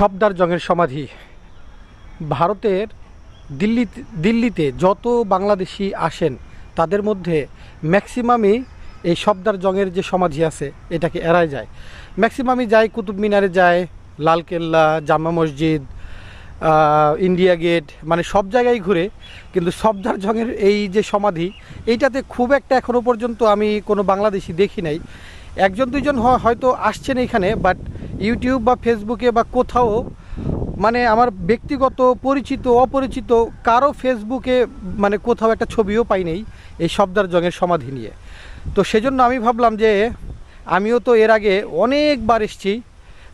সবদার জংয়ের সমাধি। ভারতের দিল্লি, দিল্লিতে যত বাংলাদেশি আসেন, তাদের মধ্যে ম্যাক্সিমামই এই সবদার জংয়ের যে সমাধি আছে, এটাকে এড়ায় যায়। ম্যাক্সিমামই যায় কুতুব মিনারে যায়, লালকেল্লা, জামা মসজিদ ইন্ডিয়া গেট মানে সব জায়গায় ঘুরে। কিন্তু সবদার জংয়ের এই যে সমাধি, এইটাতে খুব একটা এখনও পর্যন্ত আমি কোনো বাংলাদেশি দেখি নাই। একজন, দুইজন হ- হয়তো আসছেন এখানে বাট ইউটিউব বা ফেসবুকে বা কোথাও মানে আমার ব্যক্তিগত, পরিচিত, অপরিচিত, কারও ফেসবুকে মানে কোথাও একটা ছবিও পাই নেই এই শব্দার জংয়ের সমাধি নিয়ে। তো সেজন্য আমি ভাবলাম যে, আমিও তো এর আগে অনেকবার এসেছি,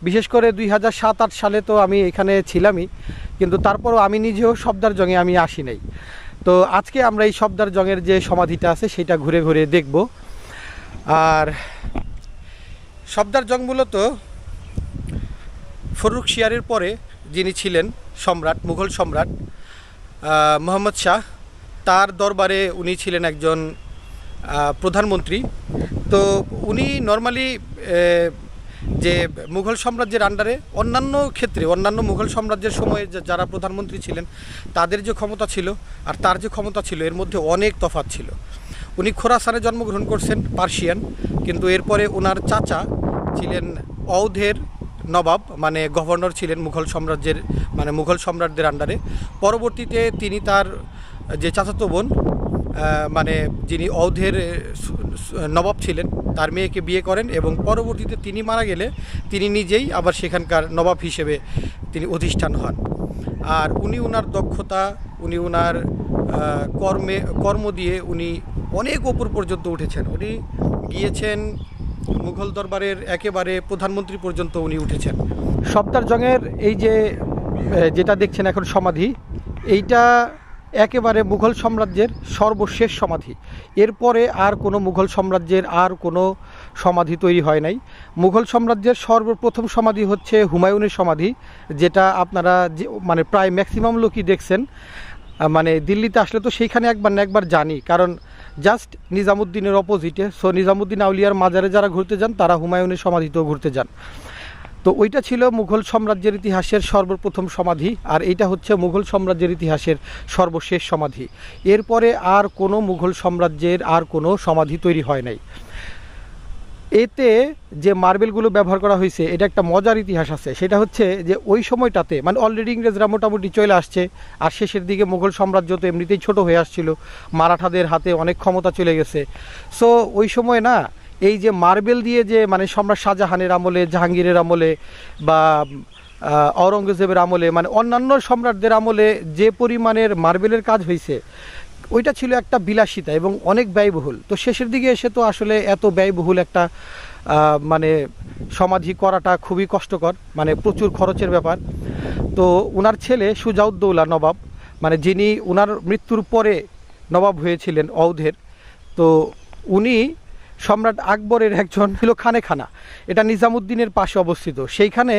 বিশেষ করে দুই হাজার সাত, আট সালে তো আমি এখানে ছিলামই, কিন্তু তারপরও আমি নিজেও শব্দার জঙে আমি আসি নাই। তো আজকে আমরা এই শব্দার জঙের যে সমাধিটা আছে, সেটা ঘুরে ঘুরে দেখব। আর শব্দার জং মূলত ফরুক শিয়ারের পরে যিনি ছিলেন সম্রাট, মুঘল সম্রাট মোহাম্মদ শাহ, তার দরবারে উনি ছিলেন একজন প্রধানমন্ত্রী। তো উনি নর্মালি যে মুঘল সাম্রাজ্যের আন্ডারে অন্যান্য ক্ষেত্রে, অন্যান্য মুঘল সাম্রাজ্যের সময়ে যারা প্রধানমন্ত্রী ছিলেন, তাদের যে ক্ষমতা ছিল আর তার যে ক্ষমতা ছিল, এর মধ্যে অনেক তফাৎ ছিল। উনি খোরাসানে জন্মগ্রহণ করছেন, পার্সিয়ান। কিন্তু এরপরে ওনার চাচা ছিলেন অওধের নবাব মানে গভর্নর ছিলেন মুঘল সাম্রাজ্যের মানে মুঘল সম্রাটদের আন্ডারে পরবর্তীতে তিনি তার যে চাচাতো বোন মানে যিনি সু- নবাব ছিলেন, তার মেয়েকে বিয়ে করেন এবং পরবর্তীতে তিনি মারা গেলে তিনি নিজেই আবার সেখানকার নবাব হিসেবে তিনি অধিষ্ঠান হন। আর উনি ওনার দক্ষতা, উনি ওনার কর্মে, কর্ম দিয়ে উনি অনেক ওপর পর্যন্ত উঠেছেন। উনি গিয়েছেন মুঘল দরবারের একেবারে প্রধানমন্ত্রী পর্যন্ত উনি উঠেছেন। সপ্তার জংয়ের এই যে যেটা দেখছেন এখন সমাধি, এইটা একেবারে মুঘল সাম্রাজ্যের সর্বশেষ সমাধি। এরপরে আর কোনো মুঘল সাম্রাজ্যের আর কোনো সমাধি তৈরি হয় নাই। মুঘল সাম্রাজ্যের সর্বপ্রথম সমাধি হচ্ছে হুমায়ুনের সমাধি, যেটা আপনারা যে মানে প্রায় ম্যাক্সিমাম লোকই দেখছেন। মানে দিল্লিতে আসলে তো সেইখানে একবার না একবার জানি, কারণ জাস্ট নিজামুদ্দিনের অপোজিটে। সো নিজামুদ্দিন আউলিয়ার মাজারে যারা ঘুরতে যান, তারা হুমায়ুনের সমাধিতেও ঘুরতে যান। তো ওইটা ছিল মুঘল সাম্রাজ্যের ইতিহাসের সর্বপ্রথম সমাধি, আর এইটা হচ্ছে মুঘল সাম্রাজ্যের ইতিহাসের সর্বশেষ সমাধি। এরপরে আর কোনো মুঘল সাম্রাজ্যের আর কোনো সমাধি তৈরি হয় নাই। এতে যে মার্বেলগুলো ব্যবহার করা হয়েছে, এটা একটা মজার ইতিহাস আছে। সেটা হচ্ছে যে ওই সময়টাতে মানে অলরেডি ইংরেজরা মোটামুটি চলে আসছে, আর শেষের দিকে মুঘল সাম্রাজ্য তো এমনিতেই ছোট হয়ে আসছিল, মারাঠাদের হাতে অনেক ক্ষমতা চলে গেছে। সো ওই সময় না, এই যে মার্বেল দিয়ে যে মানে সম্রাট শাহজাহানের আমলে, জাহাঙ্গীরের আমলে, বা আওরঙ্গজেবের আমলে মানে অন্যান্য সম্রাটদের আমলে যে পরিমাণের মার্বেলের কাজ হয়েছে ওইটা ছিল একটা বিলাসিতা এবং অনেক ব্যয়বহুল। তো শেষের দিকে এসে তো আসলে এত ব্যয়বহুল একটা মানে সমাধি করাটা খুবই কষ্টকর মানে প্রচুর খরচের ব্যাপার। তো ওনার ছেলে সুজাউদ্দৌলা নবাব মানে যিনি ওনার মৃত্যুর পরে নবাব হয়েছিলেন অউধের তো উনি সম্রাট আকবরের একজন ছিল খানেখানা। এটা নিজামুদ্দিনের পাশে অবস্থিত। সেইখানে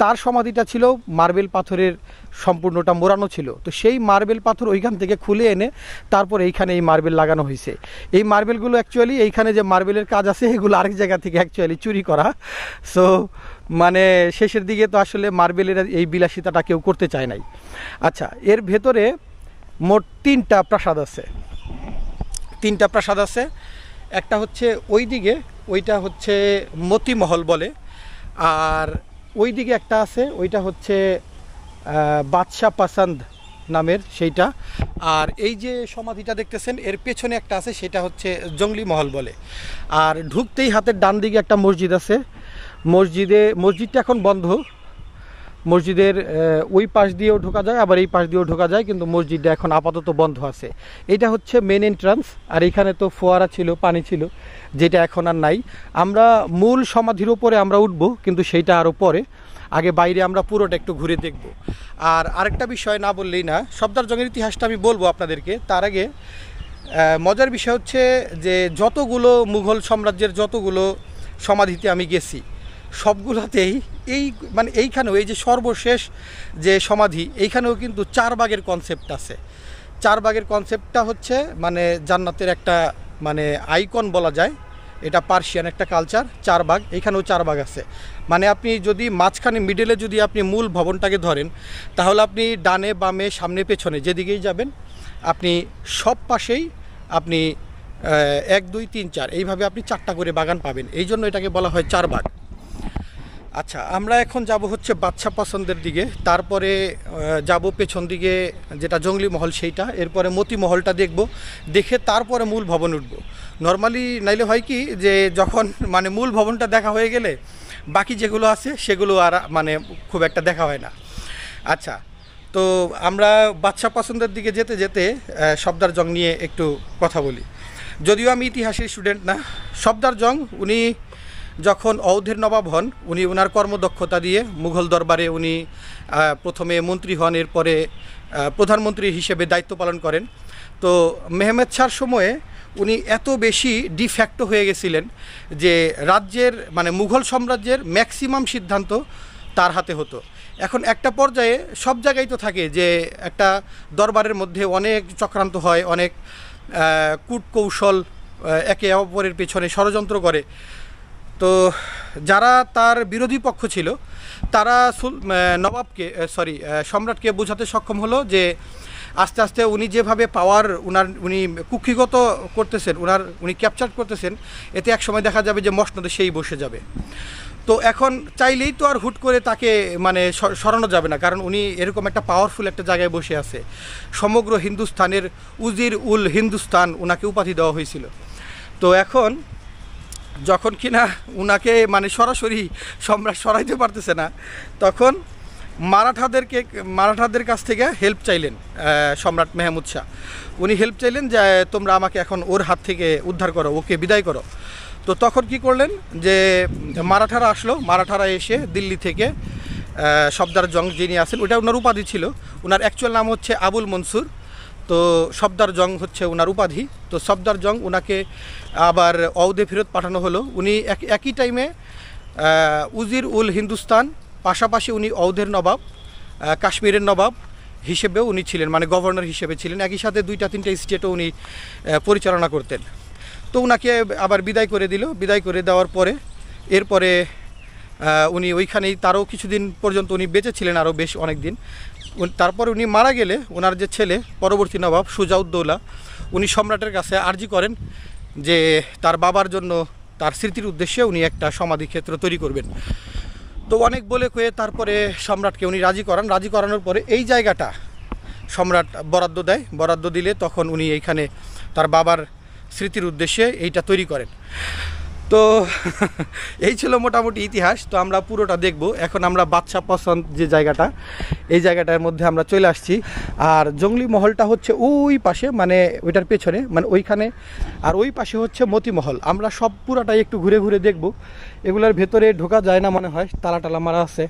তার সমাধিটা ছিল মার্বেল পাথরের সম্পূর্ণটা মোড়ানো ছিল। তো সেই মার্বেল পাথর ওইখান থেকে খুলে এনে তারপর এইখানে এই মার্বেল লাগানো হয়েছে। এই মার্বেলগুলো অ্যাকচুয়ালি এইখানে যে মার্বেলের কাজ আছে, এগুলো আরেক জায়গা থেকে অ্যাকচুয়ালি চুরি করা। সো মানে শেষের দিকে তো আসলে মার্বেলের এই বিলাসিতাটা কেউ করতে চায় নাই। আচ্ছা এর ভেতরে মোট তিনটা প্রাসাদ আছে। তিনটা প্রাসাদ আছে। একটা হচ্ছে ওই দিকে ওইটা হচ্ছে মতিমহল বলে, আর ওই দিকে একটা আছে, ওইটা হচ্ছে বাদশাহ পাসান্দ নামের সেইটা। আর এই যে সমাধিটা দেখতেছেন, এর পেছনে একটা আছে, সেটা হচ্ছে জঙ্গলি মহল বলে। আর ঢুকতেই হাতের ডান দিকে একটা মসজিদ আছে। মসজিদে, মসজিদটা এখন বন্ধ। মসজিদের ওই পাশ দিয়েও ঢোকা যায়, আবার এই পাশ দিয়েও ঢোকা যায়, কিন্তু মসজিদটা এখন আপাতত বন্ধ আছে। এটা হচ্ছে মেন এন্ট্রান্স আর এখানে তো ফোয়ারা ছিল, পানি ছিল, যেটা এখন আর নাই। আমরা মূল সমাধির উপরে আমরা উঠবো, কিন্তু সেইটা আরও পরে। আগে বাইরে আমরা পুরোটা একটু ঘুরে দেখব। আর আরেকটা বিষয় না বললেই না, সবদার জঙ্গের ইতিহাসটা আমি বলব আপনাদেরকে। তার আগে মজার বিষয় হচ্ছে যে যতগুলো মুঘল সাম্রাজ্যের যতগুলো সমাধিতে আমি গেছি সবগুলোতেই এই মানে এইখানেও এই যে সর্বশেষ যে সমাধি, এইখানেও কিন্তু চার বাগের কনসেপ্ট আছে। চার বাগের কনসেপ্টটা হচ্ছে মানে জান্নাতের একটা মানে আইকন বলা যায়, এটা পার্সিয়ান একটা কালচার চার ভাগ এখানেও চার ভাগ আছে। মানে আপনি যদি মাঝখানে মিডলে যদি আপনি মূল ভবনটাকে ধরেন, তাহলে আপনি ডানে, বামে, সামনে, পেছনে যেদিকেই যাবেন, আপনি সব পাশেই আপনি এক, দুই, তিন, চার, এইভাবে আপনি চারটা করে বাগান পাবেন। এই জন্য এটাকে বলা হয় চার ভাগ আচ্ছা আমরা এখন যাব হচ্ছে বাচ্চা পছন্দের দিকে তারপরে যাব পেছন দিকে যেটা জঙ্গলি মহল সেইটা এরপরে মতি মহলটা দেখব দেখে তারপরে মূল ভবন উঠব। নর্মালি নাইলে হয় কি যে যখন মানে মূল ভবনটা দেখা হয়ে গেলে বাকি যেগুলো আছে সেগুলো আর মানে খুব একটা দেখা হয় না। আচ্ছা তো আমরা বাচ্চা পছন্দের দিকে যেতে যেতে আহ, সর্দার জং নিয়ে একটু কথা বলি। যদিও আমি ইতিহাসের স্টুডেন্ট না সর্দার জং উনি যখন অওধের নবাব হন, উনি ওনার কর্মদক্ষতা দিয়ে মুঘল দরবারে উনি প্রথমে মন্ত্রী হন, এরপরে প্রধানমন্ত্রী হিসেবে দায়িত্ব পালন করেন। তো মেহমেদ শাহর সময়ে উনি এত বেশি ডিফ্যাক্টো হয়ে গেছিলেন যে রাজ্যের মানে মুঘল সাম্রাজ্যের ম্যাক্সিমাম সিদ্ধান্ত তার হাতে হতো। এখন একটা পর্যায়ে সব জায়গায় তো থাকে যে একটা দরবারের মধ্যে অনেক চক্রান্ত হয়, অনেক কূটকৌশল একে অপরের পেছনে ষড়যন্ত্র করে। তো যারা তার বিরোধী পক্ষ ছিল, তারা নবাবকে সরি সম্রাটকে বোঝাতে সক্ষম হলো যে আস্তে আস্তে উনি যেভাবে পাওয়ার উনার, উনি কুক্ষিগত করতেছেন, উনার, উনি ক্যাপচার করতেছেন, এতে এক সময় দেখা যাবে যে মসনদে সেই বসে যাবে। তো এখন চাইলেই তো আর হুট করে তাকে মানে সরানো যাবে না, কারণ উনি এরকম একটা পাওয়ারফুল একটা জায়গায় বসে আছে। সমগ্র হিন্দুস্তানের উজির উল হিন্দুস্তান ওনাকে উপাধি দেওয়া হয়েছিল। তো এখন যখন কিনা উনাকে মানে সরাসরি সম্রাট সরাইতে পারতেছে না তখন মারাঠাদেরকে মারাঠাদের কাছ থেকে হেল্প চাইলেন সম্রাট মেহমুদ শাহ। উনি হেল্প চাইলেন যে তোমরা আমাকে এখন ওর হাত থেকে উদ্ধার করো ওকে বিদায় করো। তো তখন কি করলেন যে মারাঠারা আসলো মারাঠারা এসে দিল্লি থেকে আহ, সর্দার জং যিনি আছেন ওটা ওনার উপাধি ছিল। ওনার অ্যাকচুয়াল নাম হচ্ছে আবুল মনসুর। তো সর্দার জং হচ্ছে ওনার উপাধি। তো সর্দার জং ওনাকে আবার অউদে ফেরত পাঠানো হলো। উনি এক একই টাইমে উজির উল হিন্দুস্তান, পাশাপাশি উনি অউধের নবাব কাশ্মীরের নবাব হিসেবেও উনি ছিলেন মানে গভর্নর হিসেবে ছিলেন। একই সাথে দুইটা তিনটা স্টেটও উনি পরিচালনা করতেন। তো ওনাকে আবার বিদায় করে দিল। বিদায় করে দেওয়ার পরে, এরপরে উনি ওইখানেই তারও কিছুদিন পর্যন্ত উনি বেঁচে ছিলেন আরও বেশ অনেক দিন তারপরে উনি মারা গেলে ওনার যে ছেলে, পরবর্তী নবাব সুজাউদ্দৌলা, উনি সম্রাটের কাছে আর্জি করেন যে তার বাবার জন্য তার স্মৃতির উদ্দেশ্যে উনি একটা সমাধি ক্ষেত্র তৈরি করবেন। তো অনেক বলে কয়ে তারপরে সম্রাটকে উনি রাজি করান। রাজি করানোর পরে এই জায়গাটা সম্রাট বরাদ্দ দেয়। বরাদ্দ দিলে তখন উনি এইখানে তার বাবার স্মৃতির উদ্দেশ্যে এইটা তৈরি করেন। তো এই ছিল মোটামুটি ইতিহাস, তো আমরা পুরোটা দেখব। এখন আমরা বাদশা পছন্দ যে জায়গাটা, এই জায়গাটার মধ্যে আমরা চলে আসছি। আর জঙ্গলি মহলটা হচ্ছে ওই পাশে মানে ওইটার পেছনে মানে ওইখানে। আর ওই পাশে হচ্ছে মতিমহল। আমরা সব পুরাটাই একটু ঘুরে ঘুরে দেখব। এগুলোর ভেতরে ঢোকা যায় না মনে হয়, তালা টালা মারা আছে।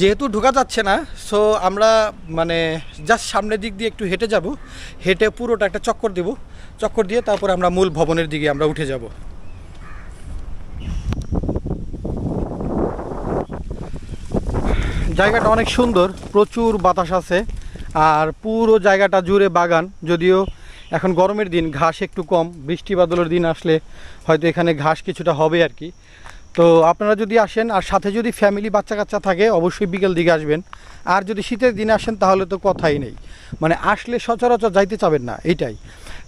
যেহেতু ঢোকা যাচ্ছে না সো আমরা মানে জাস্ট সামনের দিক দিয়ে একটু হেঁটে যাব। হেঁটে পুরোটা একটা চক্কর দেব। চক্কর দিয়ে তারপর আমরা মূল ভবনের দিকে আমরা উঠে যাব। জায়গাটা অনেক সুন্দর, প্রচুর বাতাস আছে, আর পুরো জায়গাটা জুড়ে বাগান, যদিও এখন গরমের দিন, ঘাস একটু কম, বৃষ্টি বাদলের দিন আসলে হয়তো এখানে ঘাস কিছুটা হবে আর কি। তো আপনারা যদি আসেন, আর সাথে যদি ফ্যামিলি বাচ্চা কাচ্চা থাকে, অবশ্যই বিকেল দিকে আসবেন। আর যদি শীতের দিনে আসেন, তাহলে তো কথাই নেই। মানে আসলে সচরাচর যাইতে চাবেন না, এইটাই।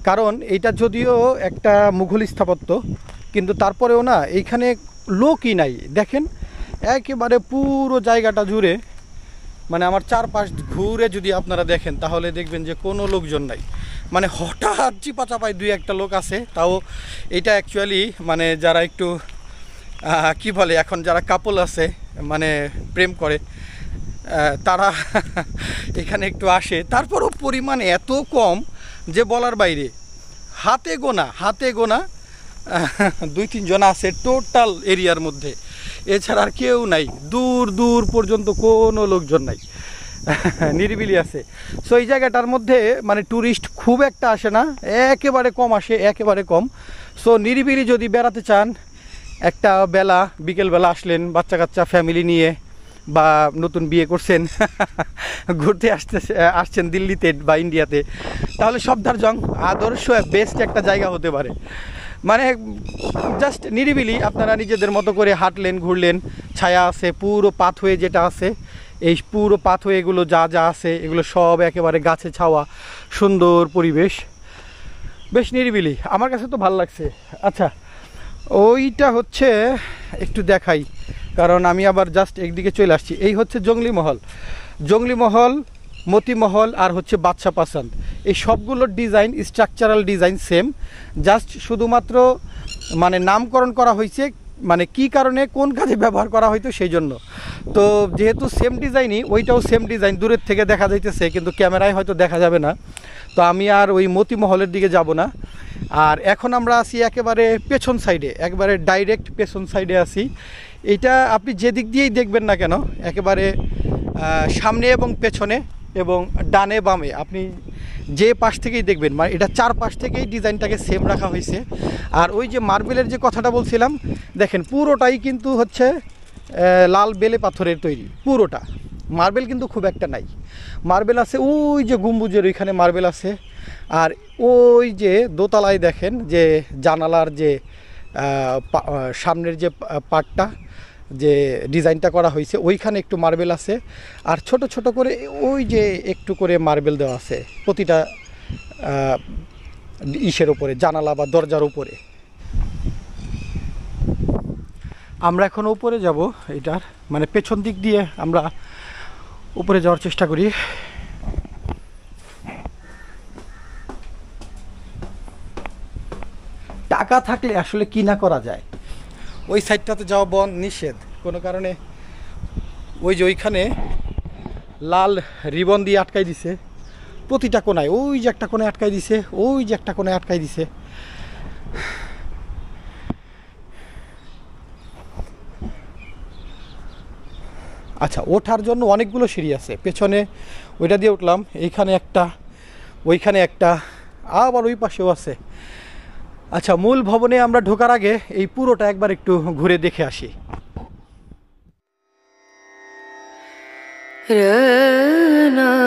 কারণ এটা যদিও একটা মুঘল স্থাপত্য, কিন্তু তারপরেও না, এইখানে লোকই নাই। দেখেন একেবারে পুরো জায়গাটা জুড়ে। মানে আমার চারপাশ ঘুরে যদি আপনারা দেখেন, তাহলে দেখবেন যে কোনো লোকজন নাই। মানে হঠাৎ চিপা চাপায় দুই একটা লোক আছে, তাও এটা অ্যাকচুয়ালি মানে যারা একটু কি বলে, এখন যারা কাপল আছে মানে প্রেম করে তারা এখানে একটু আসে। তারপরও পরিমাণ এত কম যে বলার বাইরে। হাতে গোনা হাতে গোনা দুই তিনজন আছে টোটাল এরিয়ার মধ্যে। এছাড়া আর কেউ নাই। দূর দূর পর্যন্ত কোনো লোকজন নাই। নিরিবিলি আছে। সো এই জায়গাটার মধ্যে মানে ট্যুরিস্ট খুব একটা আসে না। একেবারে কম আসে, একেবারে কম। সো নিরিবিলি যদি বেড়াতে চান, একটা বেলা, বিকেলবেলা আসলেন বাচ্চা কাচ্চা ফ্যামিলি নিয়ে, বা নতুন বিয়ে করছেন, ঘুরতে আসতে, আসছেন দিল্লিতে বা ইন্ডিয়াতে তাহলে সবদার জং আদর্শ বেস্ট একটা জায়গা হতে পারে। মানে জাস্ট নিরিবিলি আপনারা নিজেদের মতো করে হাঁটলেন, ঘুরলেন, ছায়া আছে, পুরো পাথওয়ে যেটা আছে, এই পুরো পাথওয়ে এগুলো যা যা আছে, এগুলো সব একেবারে গাছে ছাওয়া, সুন্দর পরিবেশ। বেশ নিরিবিলি, আমার কাছে তো ভালো লাগছে। আচ্ছা ওইটা হচ্ছে একটু দেখাই, কারণ আমি আবার জাস্ট একদিকে চলে আসছি। এই হচ্ছে জঙ্গলি মহল। জঙ্গলি মহল মতিমহল আর হচ্ছে বাদশা পাসান্দ। এই সবগুলোর design structural design same just শুধুমাত্র মানে নামকরণ করা হয়েছে মানে কি কারণে, কোন কাজে ব্যবহার করা হয়তো সেই জন্য। তো যেহেতু সেম ডিজাইনই, ওইটাও সেম ডিজাইন, দূরের থেকে দেখা যাইতেছে, কিন্তু ক্যামেরায় হয়তো দেখা যাবে না। তো আমি আর ওই মতিমহলের দিকে যাব না। আর এখন আমরা আছি একেবারে পেছন সাইডে একবারে ডাইরেক্ট পেছন সাইডে আছি। এটা আপনি যে দিক দিয়েই দেখবেন না কেন, একেবারে সামনে এবং পেছনে। এবং ডানে বামে, আপনি যে পাশ থেকেই দেখবেন মানে এটা চার পাশ থেকেই ডিজাইনটাকে সেম রাখা হয়েছে। আর ওই যে মার্বেলের যে কথাটা বলছিলাম, দেখেন পুরোটাই কিন্তু হচ্ছে লাল বেলে পাথরের তৈরি, পুরোটা। মার্বেল কিন্তু খুব একটা নাই। মার্বেল আছে, ওই যে গম্বুজের ওইখানে মার্বেল আছে। আর ওই যে দোতলায় দেখেন যে জানালার যে সামনের যে পা- পার্টটা যে ডিজাইনটা করা হয়েছে, ওইখানে একটু মার্বেল আছে। আর ছোট ছোট করে ওই যে একটু করে মার্বেল দেওয়া আছে, প্রতিটা ইসের উপরে, জানালা বা দরজার উপরে। আমরা এখন উপরে যাব, এটার মানে পেছন দিক দিয়ে আমরা উপরে যাওয়ার চেষ্টা করি। টাকা থাকলে আসলে কি না করা যায়? ওই সাইডটাতে যাওয়া বন নিষেধ। কোনো কারণে ওই যে ওইখানে লাল রিবন দিয়ে আটকাই দিছে। প্রতিটা কোনায়, ওই যে একটা কোণে আটকাই দিছে, ওই যে একটা কোণে আটকাই দিছে। আচ্ছা ওঠার জন্য অনেকগুলো সিঁড়ি আছে। পেছনে ওইটা দিয়ে উঠলাম, এইখানে একটা, ওইখানে একটা, আবার ওই পাশেও আছে। আচ্ছা মূল ভবনে আমরা ঢোকার আগে এই পুরোটা একবার একটু ঘুরে দেখে আসি। Rena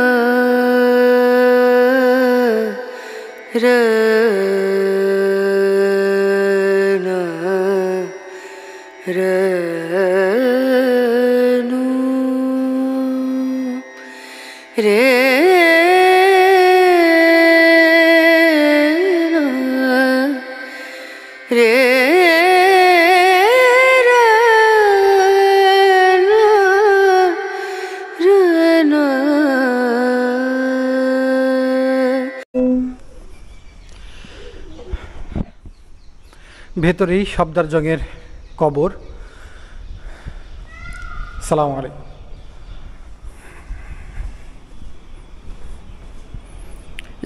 ভেতরেই সবদার জংয়ের কবর। সালাম আলাইকুম।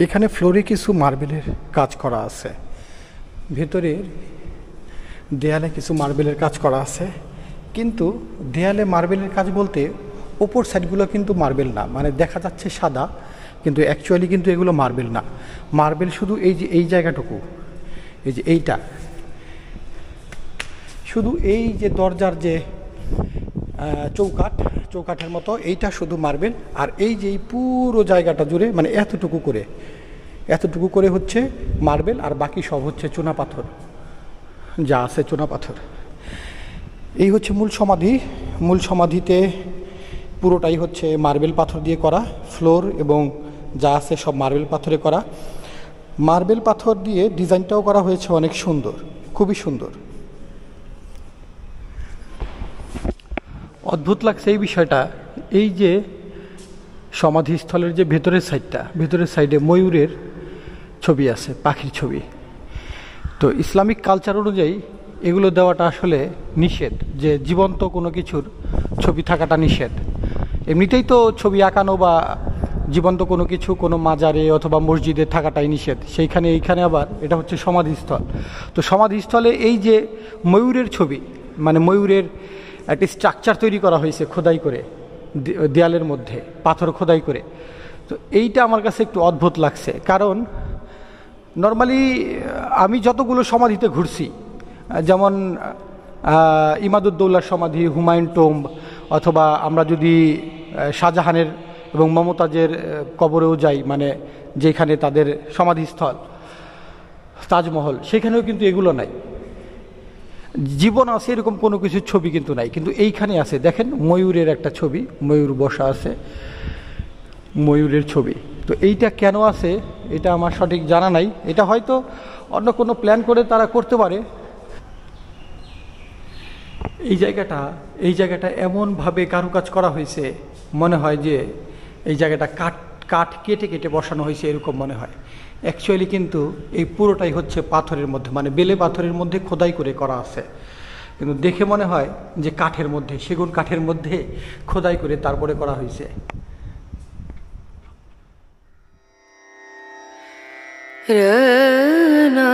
এখানে ফ্লোরে কিছু মার্বেলের কাজ করা আছে। ভেতরের দেয়ালে কিছু মার্বেলের কাজ করা আছে। কিন্তু দেয়ালে মার্বেলের কাজ বলতে ওপর সাইডগুলো কিন্তু মার্বেল না মানে দেখা যাচ্ছে সাদা, কিন্তু অ্যাকচুয়ালি কিন্তু এগুলো মার্বেল না। মার্বেল শুধু এই যে, এই জায়গাটুকু, এই যে এইটা শুধু এই যে দরজার যে চৌকাঠ, চৌকাঠের মতো, এইটা শুধু মার্বেল আর এই যে পুরো জায়গাটা জুড়ে মানে এতটুকু করে এতটুকু করে হচ্ছে মার্বেল আর বাকি সব হচ্ছে চুনা পাথর। যা আছে চুনা পাথর। এই হচ্ছে মূল সমাধি। মূল সমাধিতে পুরোটাই হচ্ছে মার্বেল পাথর দিয়ে করা, ফ্লোর এবং যা আছে সব মার্বেল পাথরে করা। মার্বেল পাথর দিয়ে ডিজাইনটাও করা হয়েছে অনেক সুন্দর, খুবই সুন্দর। অদ্ভুত লাগছে এই বিষয়টা। এই যে সমাধিস্থলের যে ভেতরের সাইডটা, ভেতরের সাইডে ময়ূরের ছবি আছে, পাখির ছবি। তো ইসলামিক কালচার অনুযায়ী এগুলো দেওয়াটা আসলে নিষেধ, যে জীবন্ত কোনো কিছুর ছবি থাকাটা নিষেধ। এমনিতেই তো ছবি আঁকানো বা জীবন্ত কোনো কিছু কোনো মাজারে অথবা মসজিদে থাকাটাই নিষেধ। সেইখানে এইখানে আবার এটা হচ্ছে সমাধিস্থল। তো সমাধিস্থলে এই যে ময়ূরের ছবি মানে ময়ূরের একটি স্ট্রাকচার তৈরি করা হয়েছে খোদাই করে দেয়ালের মধ্যে পাথর খোদাই করে। তো এইটা আমার কাছে একটু অদ্ভুত লাগছে। কারণ নর্মালি আমি যতগুলো সমাধিতে ঘুরছি যেমন আহ, ইমাদুদ্দৌলার সমাধি হুমায়ুন টোম্ব অথবা আমরা যদি শাহজাহানের এবং মমতাজের কবরেও যাই মানে যেখানে তাদের সমাধিস্থল তাজমহল সেখানেও কিন্তু এগুলো নাই। জীবন আছে এরকম কোনো কিছুর ছবি কিন্তু নাই। কিন্তু এইখানে আছে, দেখেন ময়ূরের একটা ছবি, ময়ূর বসা আছে, ময়ূরের ছবি। তো এইটা কেন আছে, এটা আমার সঠিক জানা নাই। এটা হয়তো অন্য কোনো প্ল্যান করে তারা করতে পারে। এই জায়গাটা এই জায়গাটা এমনভাবে কারুকাজ করা হয়েছে, মনে হয় যে এই জায়গাটা কাঠ কাঠ কেটে কেটে বসানো হয়েছে এরকম মনে হয়। অ্যাকচুয়ালি কিন্তু এই পুরোটাই হচ্ছে পাথরের মধ্যে মানে বেলে পাথরের মধ্যে খোদাই করে করা আছে। কিন্তু দেখে মনে হয় যে কাঠের মধ্যে, সেগুন কাঠের মধ্যে খোদাই করে তারপরে করা হয়েছে। Rana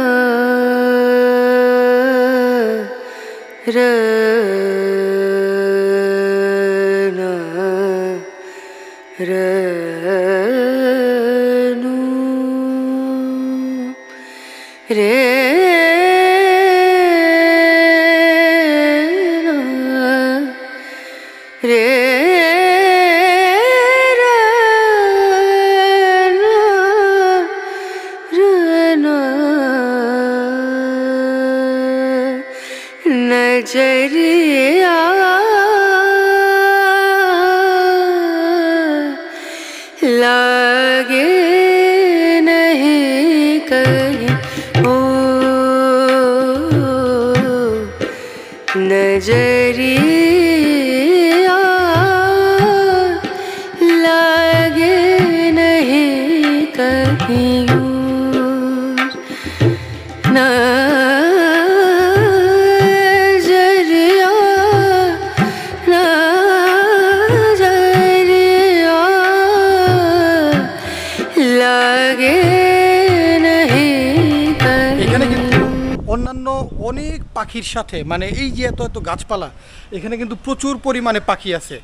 অনেক পাখির সাথে মানে এই যে এত এত গাছপালা, এখানে কিন্তু প্রচুর পরিমাণে পাখি আছে।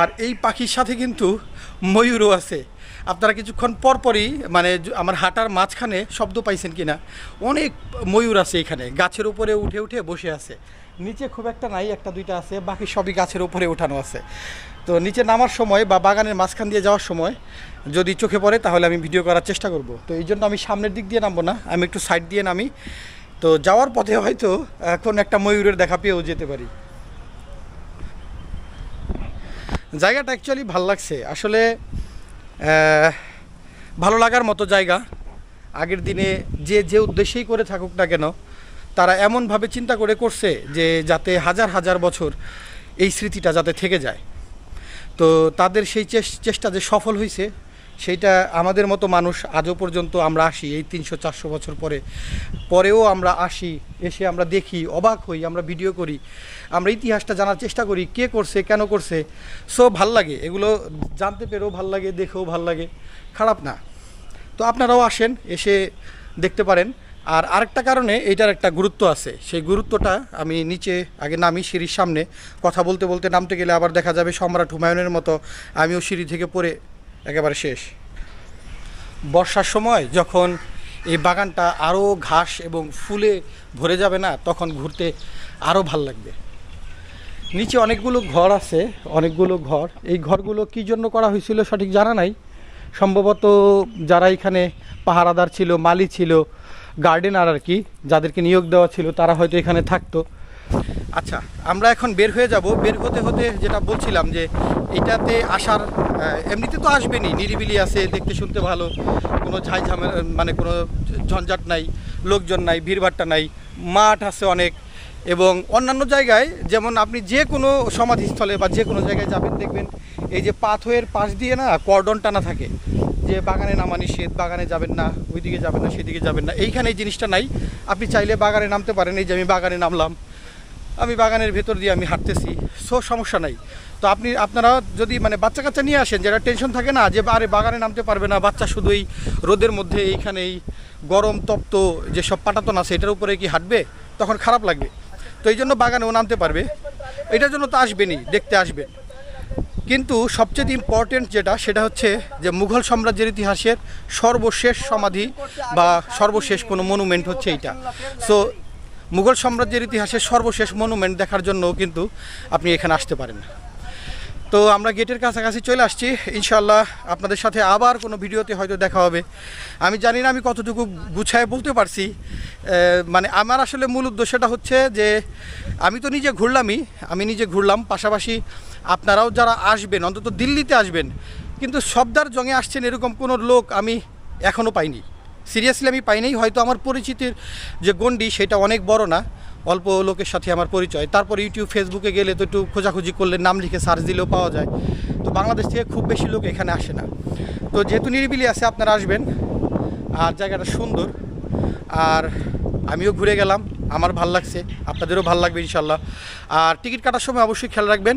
আর এই পাখির সাথে কিন্তু ময়ূরও আছে। আপনারা কিছুক্ষণ পরপরই মানে আমার হাঁটার মাঝখানে শব্দ পাইছেন কিনা, অনেক ময়ূর আছে এখানে, গাছের উপরে উঠে উঠে বসে আছে। নিচে খুব একটা নাই, একটা দুইটা আছে, বাকি সবই গাছের উপরে উঠানো আছে। তো নিচে নামার সময় বা বাগানের মাঝখান দিয়ে যাওয়ার সময় যদি চোখে পড়ে, তাহলে আমি ভিডিও করার চেষ্টা করব। তো এই জন্য আমি সামনের দিক দিয়ে নামবো না, আমি একটু সাইড দিয়ে নামি। তো যাওয়ার পথে হয়তো এখন একটা ময়ূরের দেখা পেয়েও যেতে পারি। জায়গাটা অ্যাকচুয়ালি ভালো লাগছে। আসলে ভালো লাগার মতো জায়গা। আগের দিনে যে যে উদ্দেশ্যেই করে থাকুক না কেন, তারা এমনভাবে চিন্তা করে করছে যে, যাতে হাজার হাজার বছর এই স্মৃতিটা যাতে থেকে যায়। তো তাদের সেই চেষ্টা যে সফল হয়েছে সেইটা আমাদের মতো মানুষ আজও পর্যন্ত আমরা আসি এই তিনশো চারশো বছর পরে। পরেও আমরা আসি, এসে আমরা দেখি, অবাক হই, আমরা ভিডিও করি, আমরা ইতিহাসটা জানার চেষ্টা করি, কে করছে, কেন করছে। সো ভালো লাগে, এগুলো জানতে পেরেও ভালো লাগে, দেখেও ভালো লাগে, খারাপ না। তো আপনারাও আসেন, এসে দেখতে পারেন। আর আরেকটা কারণে এইটার একটা গুরুত্ব আছে, সেই গুরুত্বটা আমি নিচে আগে নামি সিঁড়ির সামনে, কথা বলতে বলতে নামতে গেলে আবার দেখা যাবে সম্রাট হুমায়ুনের মতো, আমিও সিঁড়ি থেকে পড়ে একেবারে শেষ। বর্ষার সময় যখন এই বাগানটা আরও ঘাস এবং ফুলে ভরে যাবে না, তখন ঘুরতে আরও ভালো লাগবে। নিচে অনেকগুলো ঘর আছে, অনেকগুলো ঘর। এই ঘরগুলো কী জন্য করা হয়েছিল সঠিক জানা নাই। সম্ভবত যারা এখানে পাহারাদার ছিল, মালি ছিল, গার্ডেনার আর কি, যাদেরকে নিয়োগ দেওয়া ছিল, তারা হয়তো এখানে থাকতো। আচ্ছা আমরা এখন বের হয়ে যাব। বের হতে হতে যেটা বলছিলাম যে, এটাতে আসার এমনিতে তো আসবেনই, নিরিবিলি আছে, দেখতে শুনতে ভালো, কোনো ঝাই মানে কোনো ঝঞ্ঝাট নাই, লোকজন নাই ভিড়ভাট্টা নাই, মাঠ আছে অনেক এবং অন্যান্য জায়গায় যেমন আপনি যে কোনো সমাধিস্থলে বা যে কোনো জায়গায় যাবেন, দেখবেন এই যে পাথরের পাশ দিয়ে না কর্ডন টানা থাকে, যে বাগানে নামা নিষেধ, বাগানে যাবেন না, ওইদিকে যাবেন না, সেদিকে যাবেন না, এইখানে এই জিনিসটা নাই। আপনি চাইলে বাগানে নামতে পারেন, এই যে আমি বাগানে নামলাম। আমি বাগানের ভেতর দিয়ে আমি হাঁটতেছি। সো সমস্যা নাই। তো আপনি, আপনারা যদি মানে বাচ্চা কাচ্চা নিয়ে আসেন, যারা টেনশন থাকে না যে আরে বাগানে নামতে পারবে না, বাচ্চা শুধু এই রোদের মধ্যে এইখানে এই গরম তপ্ত যেসব পাটাতন আছে, এটার উপরে কি হাঁটবে? তখন খারাপ লাগবে। তো এই জন্য বাগানেও নামতে পারবে। এটার জন্য তো আসবেনই, দেখতে আসবেন। কিন্তু সবচেয়ে ইম্পর্টেন্ট যেটা, সেটা হচ্ছে যে মুঘল সাম্রাজ্যের ইতিহাসের সর্বশেষ সমাধি বা সর্বশেষ কোনো মনুমেন্ট হচ্ছে এইটা। সো মুঘল সাম্রাজ্যের ইতিহাসের সর্বশেষ মনুমেন্ট দেখার জন্য কিন্তু আপনি এখানে আসতে পারেন। তো আমরা গেটের কাছাকাছি চলে আসছি। ইনশাল্লাহ আপনাদের সাথে আবার কোনো ভিডিওতে হয়তো দেখা হবে। আমি জানি না আমি কতটুকু গুছায় বলতে পারছি। মানে আমার আসলে মূল উদ্দেশ্যটা হচ্ছে যে আমি তো নিজে ঘুরলামই। আমি নিজে ঘুরলাম। পাশাপাশি আপনারাও যারা আসবেন, অন্তত দিল্লিতে আসবেন, কিন্তু সবদার জঙে আসছেন এরকম কোনো লোক আমি এখনও পাইনি। সিরিয়াসলি আমি পাইনি, হয়তো আমার পরিচিতির যে গণ্ডি সেটা অনেক বড় না, অল্প লোকের সাথে আমার পরিচয়। তারপর ইউটিউব ফেসবুকে গেলে তো একটু খোঁজাখুঁজি করলে নাম লিখে সার্চ দিলেও পাওয়া যায়। তো বাংলাদেশ থেকে খুব বেশি লোক এখানে আসে না। তো যেহেতু নিরিবিলি আছে, আপনারা আসবেন। আর জায়গাটা সুন্দর। আর আমিও ঘুরে গেলাম। আমার ভালো লাগছে। আপনাদেরও ভালো লাগবে ইনশাল্লাহ আর টিকিট কাটার সময় অবশ্যই খেয়াল রাখবেন।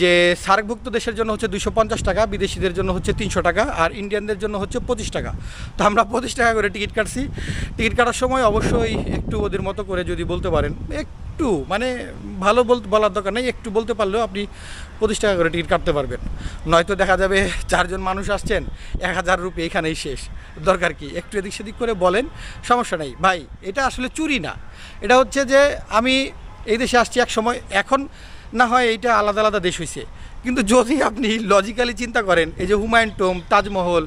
যে সার্কভুক্ত দেশের জন্য হচ্ছে দুশো পঞ্চাশ টাকা, বিদেশিদের জন্য হচ্ছে তিনশো টাকা, আর ইন্ডিয়ানদের জন্য হচ্ছে পঁচিশ টাকা। তো আমরা পঁচিশ টাকা করে টিকিট কাটছি। টিকিট কাটার সময় অবশ্যই একটু ওদের মতো করে যদি বলতে পারেন, একটু মানে ভালো বলতে বলার দরকার নেই, একটু বলতে পারলেও আপনি পঁচিশ টাকা করে টিকিট কাটতে পারবেন। নয়তো দেখা যাবে চারজন মানুষ আসছেন, এক হাজার রুপি এখানেই শেষ। দরকার কি? একটু এদিক সেদিক করে বলেন, সমস্যা নেই। ভাই, এটা আসলে চুরি না। এটা হচ্ছে যে আমি এই দেশে আসছি এক সময়, এখন না হয় এইটা আলাদা আলাদা দেশ হয়েছে কিন্তু যদি আপনি লজিক্যালি চিন্তা করেন, এই যে হুমায়ুন টোম তাজমহল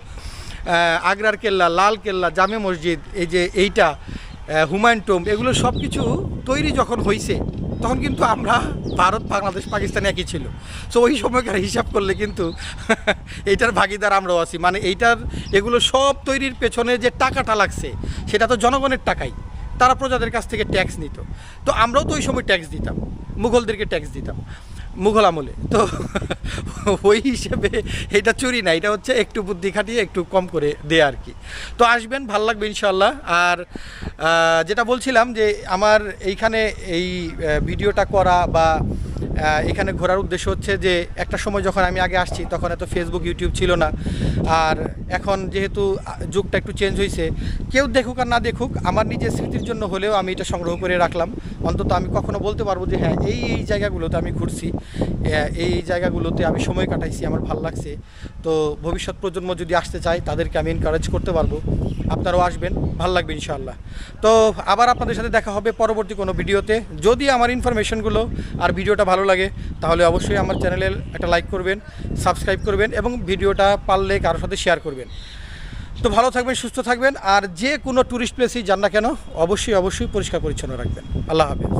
আগ্রার কেল্লা, লাল কেল্লা, জামে মসজিদ, এই যে এইটা হুমায়ুন টোম এগুলো সব কিছু তৈরি যখন হয়েছে তখন কিন্তু আমরা ভারত, বাংলাদেশ, পাকিস্তান একই ছিল। সো ওই সময়কার হিসাব করলে কিন্তু এইটার ভাগিদার আমরাও আছি। মানে এইটার, এগুলো সব তৈরির পেছনে যে টাকাটা লাগছে, সেটা তো জনগণের টাকাই। তারা প্রজাদের কাছ থেকে ট্যাক্স নিত। তো আমরাও তো ওই সময় ট্যাক্স দিতাম, মুঘলদেরকে ট্যাক্স দিতাম, মুঘল আমলে। তো ওই হিসেবে এটা চুরি না, এটা হচ্ছে একটু বুদ্ধি খাটিয়ে একটু কম করে দে আর কি। তো আসবেন, ভালো লাগবে ইনশাল্লাহ আর যেটা বলছিলাম যে আমার এইখানে এই ভিডিওটা করা বা এখানে ঘোরার উদ্দেশ্য হচ্ছে যে একটা সময় যখন আমি আগে আসছি, তখন এত ফেসবুক ইউটিউব ছিল না। আর এখন যেহেতু যুগটা একটু চেঞ্জ হয়েছে কেউ দেখুক আর না দেখুক, আমার নিজের স্মৃতির জন্য হলেও আমি এটা সংগ্রহ করে রাখলাম। অন্তত আমি কখনো বলতে পারব যে হ্যাঁ এই এই জায়গাগুলোতে আমি ঘুরছি এই এই জায়গাগুলোতে আমি সময় কাটাইছি, আমার ভালো লাগছে। তো ভবিষ্যৎ প্রজন্ম যদি আসতে চায়, তাদেরকে আমি এনকারেজ করতে পারব। আপনারাও আসবেন, ভালো লাগবে ইনশাআল্লাহ। তো আবার আপনাদের সাথে দেখা হবে পরবর্তী কোনো ভিডিওতে। যদি আমার ইনফরমেশনগুলো আর ভিডিওটা ভালো লাগে, তাহলে অবশ্যই আমার চ্যানেলে একটা লাইক করবেন, সাবস্ক্রাইব করবেন এবং ভিডিওটা পারলে কারোর সাথে শেয়ার করবেন। তো ভালো থাকবেন, সুস্থ থাকবেন, আর যে কোনো ট্যুরিস্ট প্লেসেই যান না কেন, অবশ্যই অবশ্যই পরিষ্কার পরিচ্ছন্ন রাখবেন। আল্লাহ হাফেজ।